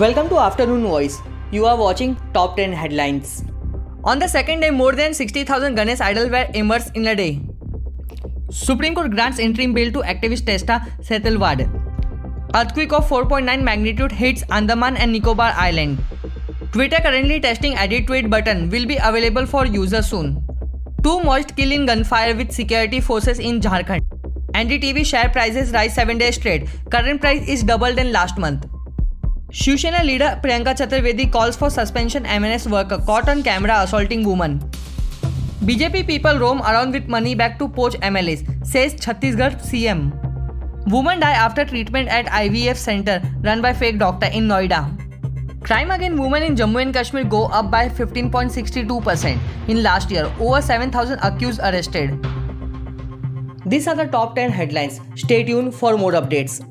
Welcome to Afternoon Voice. You are watching Top 10 Headlines. On the second day, more than 60,000 Ganesh idols were immersed in a day. Supreme Court grants interim bail to activist Teesta Setalvad. Earthquake of 4.9 magnitude hits Andaman and Nicobar Island. Twitter currently testing edit tweet button will be available for users soon. Two Maoist kill in gunfire with security forces in Jharkhand. NDTV share prices rise 7 days straight. Current price is double than last month. Shiv leader Priyanka Chaturvedi calls for suspension MNS worker caught on camera assaulting woman. BJP people roam around with money back to poach MLAs, says Chhattisgarh CM. Woman die after treatment at IVF center run by fake doctor in Noida. Crime against women in Jammu and Kashmir go up by 15.62% in last year. Over 7,000 accused arrested. These are the top 10 headlines. Stay tuned for more updates.